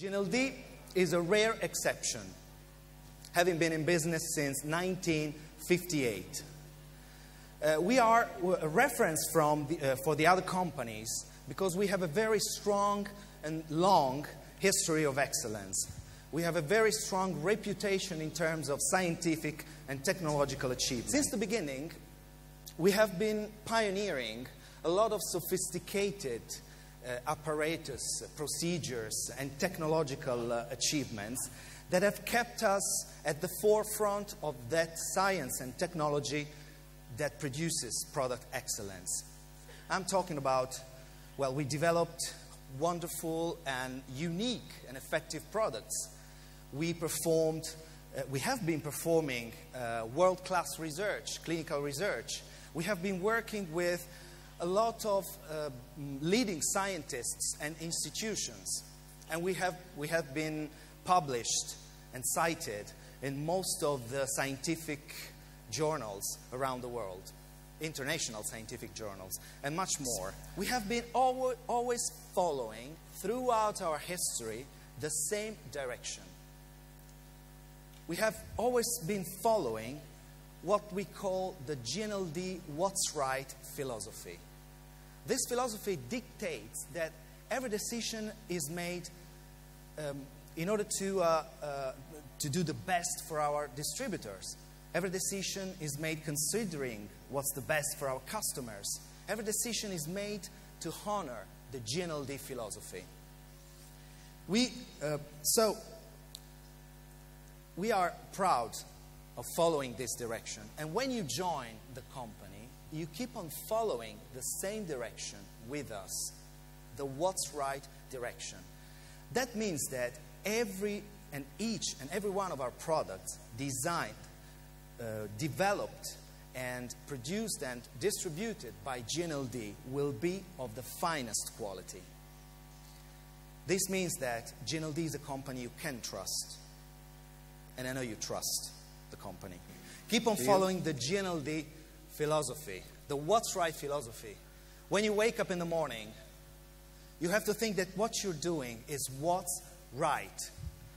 GNLD is a rare exception, having been in business since 1958. Uh, we are a reference from the, uh, for the other companies because we have a very strong and long history of excellence. We have a very strong reputation in terms of scientific and technological achievement. Since the beginning, we have been pioneering a lot of sophisticated apparatus, procedures, and technological uh, achievements that have kept us at the forefront of that science and technology that produces product excellence. I'm talking about, well, we developed wonderful and unique and effective products. We performed, uh, we have been performing uh, world class research, clinical research. We have been working with a lot of uh, leading scientists and institutions. And we have, we have been published and cited in most of the scientific journals around the world, international scientific journals, and much more. We have been always following, throughout our history, the same direction. We have always been following what we call the GNLD What's Right philosophy. This philosophy dictates that every decision is made um, in order to, uh, uh, to do the best for our distributors. Every decision is made considering what's the best for our customers. Every decision is made to honor the GNLD philosophy. We, uh, so, we are proud of following this direction. And when you join the company, you keep on following the same direction with us, the what's right direction. That means that every and each and every one of our products designed, uh, developed, and produced and distributed by GNLD will be of the finest quality. This means that GNLD is a company you can trust. And I know you trust the company. Keep on following the GNLD philosophy, the what's right philosophy. When you wake up in the morning, you have to think that what you're doing is what's right.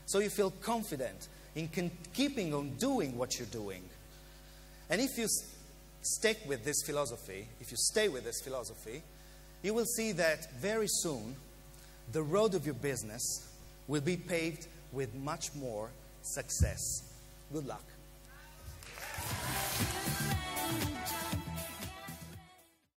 So you feel confident in keeping on doing what you're doing. And if you stick with this philosophy, if you stay with this philosophy, you will see that very soon the road of your business will be paved with much more success. Good luck. あ!